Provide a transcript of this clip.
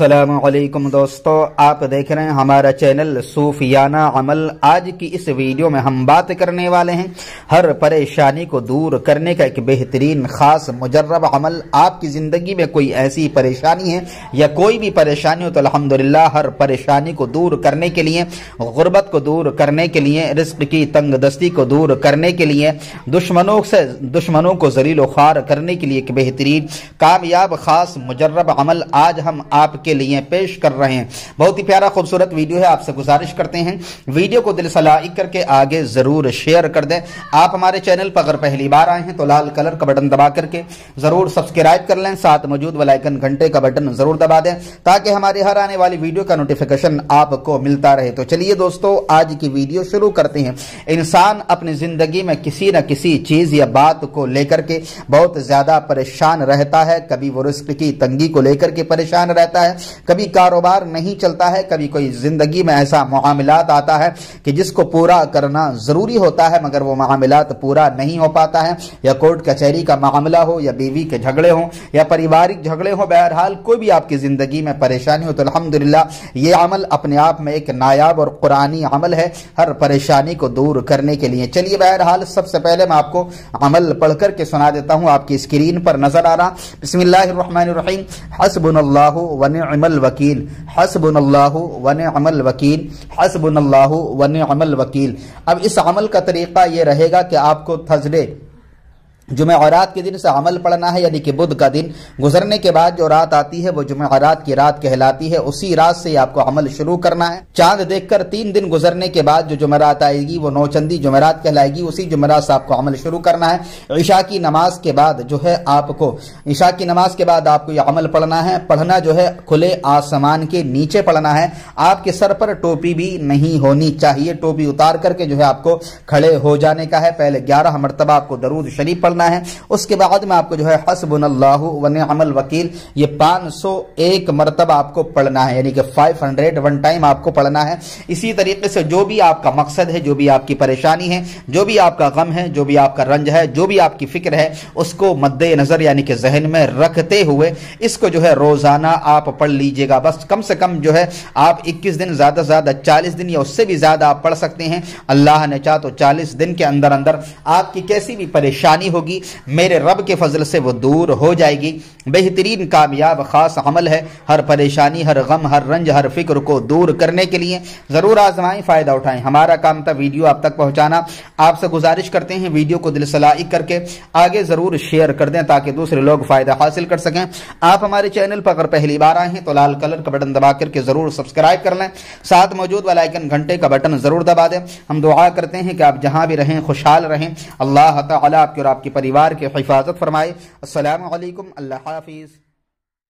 السلام علیکم دوستو، آپ دیکھ رہے ہیں ہمارا چینل صوفیانہ عمل۔ آج کی اس ویڈیو میں ہم بات کرنے والے ہیں۔ ہر پریشانی کو دور کرنے کا ایک بہترین خاص مجرب عمل۔ آپ کی زندگی میں کوئی ایسی پریشانی ہے یا کوئی بھی پریشانی ہو تو الحمدللہ ہر پریشانی کو دور کرنے کے لیے، غربت کو دور کرنے کے لیے، رزق کی تنگ دستی کو دور کرنے کے لیے، دشمنوں سے، دشمنوں کو ذلیل و خوار کرنے کے لیے ایک بہترین، کامیاب، خاص، مجرب عمل۔ آج ہم آپ کے لیے پیش کر رہے ہیں۔ بہت ہی پیارا خوبصورت ویڈیو ہے، آپ سے گزارش کرتے ہیں۔ ویڈیو کو دل سے لائک کر کے آگے ضرور شیئر کر دیں۔ آپ ہمارے چینل پر اگر پہلی بار آئے ہیں تو لال کلر کا بٹن دبا کر کے ضرور سبسکرائب کر لیں۔ ساتھ موجود ولائکن گھنٹے کا بٹن ضرور دبا دیں تاکہ ہماری ہر آنے والی ویڈیو کا نوٹیفیکیشن آپ کو ملتا رہے۔ تو چلیے دوستو، آج کی ویڈیو شروع کرتے ہیں۔ انسان اپنی زندگی میں کسی نہ کسی چیز یا بات کو لے کر کے بہت زیادہ پریشان رہتا ہے۔ کبھی وہ رزق کی تنگی کو لے کر کے پریشان رہتا ہے کبھی کاروبار نہیں چلتا ہے، کبھی کوئی زندگی میں ایسا معاملات آتا ہے کہ جس کو پورا کرنا ضروری ہوتا ہے، مگر وہ معاملات پورا نہیں ہو پاتا ہے۔ یا کورٹ، کچہری کا معاملہ ہو، یا بیوی کے جھگڑے ہوں، یا پریوارک جھگڑے ہوں، بہرحال کوئی بھی آپ کی زندگی میں پریشانی ہو تو الحمدللہ یہ عمل اپنے آپ میں ایک نایاب اور قرآنی عمل ہے۔ ہر پریشانی کو دور کرنے کے لیے۔ چلیے، بہرحال سب سے پہلے میں آپ کو عمل پڑھ کر کے سنا دیتا ہوں۔ آپ کی اسکرین پر نظر آ رہا۔ بسم اللہ الرحمن الرحیم۔ حسبنا اللہ ونعم الوکیل. حسبن اللہ ونعم الوکیل. حسبن اللہ ونعم الوکیل. اب اس عمل کا طریقہ یہ رہے گا کہ آپ کو تھزڈے جمعرات کے دن سے عمل پڑھنا ہے یعنی کہ بدھ کا دن۔ گزرنے کے بعد جو رات آتی ہے، وہ جمعرات کی رات کہلاتی ہے۔ اسی رات سے آپ کو عمل شروع کرنا ہے۔ چاند دیکھ کر تین دن گزرنے کے بعد جو جمعرات آئے گی، وہ نوچندی جمعرات کہلائے گی۔ اسی جمعرات سے آپ کو عمل شروع کرنا ہے۔ عشاء کی نماز کے بعد جو ہے آپ کو، عشاء کی نماز کے بعد آپ کو یہ عمل پڑھنا ہے۔ پڑھنا جو ہے کھلے آسمان کے نیچے پڑھنا ہے۔ آپ کے سر پر ٹوپی بھی نہیں ہونی چاہیے۔ ٹوپی اتار کر کے جو ہے آپ کو کھڑے ہو جانے کا ہے۔ پہلے گیارہ مرتبہ آپ کو درود شریف پڑھنا کرنا ہے۔ اس کے بعد میں آپ کو جو ہے حسبن اللہ ونعم الوکیل، یہ پانچ سو ایک مرتبہ آپ کو پڑھنا ہے یعنی کہ فائیو ہنڈریڈ ون ٹائم آپ کو پڑھنا ہے۔ اسی طریقے سے جو بھی آپ کا مقصد ہے، جو بھی آپ کی پریشانی ہے، جو بھی آپ کا غم ہے، جو بھی آپ کا رنج ہے، جو بھی آپ کی فکر ہے، اس کو مد نظر یعنی کہ ذہن میں رکھتے ہوئے اس کو جو ہے روزانہ آپ پڑھ لیجیے گا۔ بس کم سے کم جو ہے آپ اکیس دن، زیادہ زیادہ چالیس دن یا اس سے بھی زیادہ آپ پڑھ سکتے ہیں۔ اللہ نے چاہ تو چالیس دن کے اندر اندر آپ کی کیسی بھی پریشانی ہوگی ہوگی۔ میرے رب کے فضل سے وہ دور ہو جائے گی۔ بہترین کامیاب خاص عمل ہے۔ ہر پریشانی، ہر غم، ہر رنج، ہر فکر کو دور کرنے کے لیے ضرور آزمائیں، فائدہ اٹھائیں۔ ہمارا کام تھا ویڈیو آپ تک پہنچانا۔ آپ سے گزارش کرتے ہیں ویڈیو کو دل سلائق کر کے آگے ضرور شیئر کر دیں تاکہ دوسرے لوگ فائدہ حاصل کر سکیں۔ آپ ہمارے چینل پر اگر پہلی بار آئے ہیں تو لال کلر کا بٹن دبا کر کے ضرور سبسکرائب کر لیں۔ ساتھ موجود والا والائکن گھنٹے کا بٹن ضرور دبا دیں۔ ہم دعا کرتے ہیں کہ آپ جہاں بھی رہیں، خوشحال رہیں۔ اللہ تعالیٰ آپ کے اور آپ کے پریوار کے حفاظت فرمائے۔ السلام علیکم اللہ حافظ۔